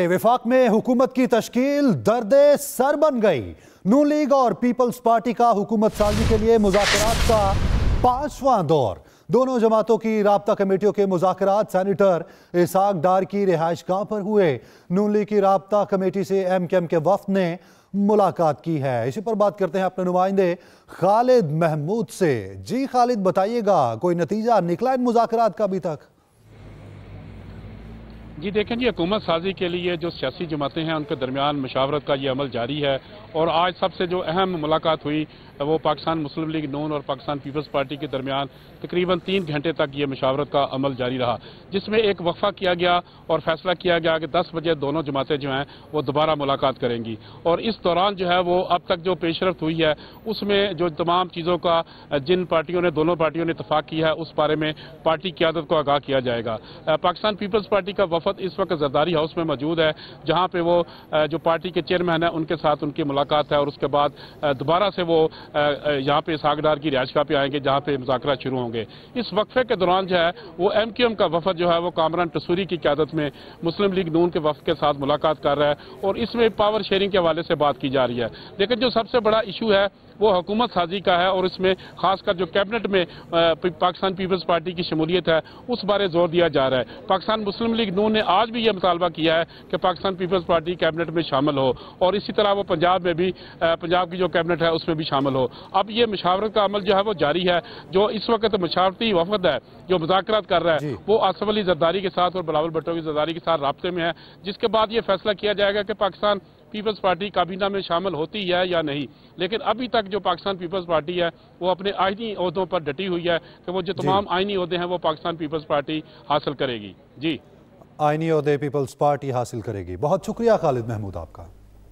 विफाक में हुकूमत की तश्कील, दर्द सर बन गई। नू लीग और पीपल्स पार्टी का हुकूमत साजी के लिए मुजाकरात का पांचवा दौर। दोनों जमातों की रबता कमेटियों के मुजाकरात सैनिटर इसाक डार की रिहाइश गाह पर हुए। नू लीग की रबता कमेटी से एम के एम के वफद ने मुलाकात की है। इसी पर बात करते हैं अपने नुमाइंदे खालिद महमूद से। जी खालिद, बताइएगा, कोई नतीजा निकला इन मुजाकर का अभी तक? जी देखें जी, हुकूमत साजी के लिए जो सियासी जमातें हैं, उनके दरमियान मशावरत का ये अमल जारी है। और आज सबसे जो अहम मुलाकात हुई, वो पाकिस्तान मुस्लिम लीग नून और पाकिस्तान पीपल्स पार्टी के दरमियान तकरीबन तीन घंटे तक ये मशावरत का अमल जारी रहा, जिसमें एक वक्फा किया गया और फैसला किया गया कि दस बजे दोनों जमातें जो हैं, वो दोबारा मुलाकात करेंगी। और इस दौरान जो है, वो अब तक जो पेशरफ हुई है, उसमें जो तमाम चीज़ों का, जिन पार्टियों ने, दोनों पार्टियों ने इतफाक किया है, उस बारे में पार्टी क्यादत को आगाह किया जाएगा। पाकिस्तान पीपल्स पार्टी का वफद इस वक्त जरदारी हाउस में मौजूद है, जहाँ पे वो जो पार्टी के चेयरमैन है, उनके साथ उनकी मुलाकात है और उसके बाद दोबारा से वो यहाँ पे सागडार की रिहायशगाह पे आएँगे, जहाँ पे मुजाकर शुरू होंगे। इस वक्फे के दौरान जो है, वो एम क्यू एम का वफद जो है, वो कामरान टसूरी की क्यादत में मुस्लिम लीग नून के वफद के साथ मुलाकात कर रहा है और इसमें पावर शेयरिंग के हवाले से बात की जा रही है। लेकिन जो सबसे बड़ा इशू है, वो हुकूमत साजी का है और इसमें खासकर जो कैबिनेट में पाकिस्तान पीपल्स पार्टी की शमूलियत है, उस बारे ज़ोर दिया जा रहा है। पाकिस्तान मुस्लिम लीग नून ने आज भी यह मुतालबा किया है कि पाकिस्तान पीपल्स पार्टी कैबिनेट में शामिल हो और इसी तरह वो पंजाब में भी पंजाब की जो कैबिनेट है उसमें भी शामिल हो। अब ये मशावरत का अमल जो है वो जारी है जो इस वक्त मशावरती वफद है जो मुजाकर कर रहा है वो आसफ अली जरदारी के साथ और बिलावल भट्टो की जरदारी के साथ रबते में है। जिसके बाद ये फैसला किया जाएगा कि पाकिस्तान पीपल्स पार्टी काबीना में शामिल होती है या नहीं। लेकिन अभी तक जो पाकिस्तान पीपल्स पार्टी है वो अपने आइनी अहदों पर डटी हुई है कि वो जो तमाम आइनी अहदे हैं वो पाकिस्तान पीपल्स पार्टी हासिल करेगी। जी। आइनी अहदे पीपल्स पार्टी हासिल करेगी। बहुत शुक्रिया खालिद महमूद आपका।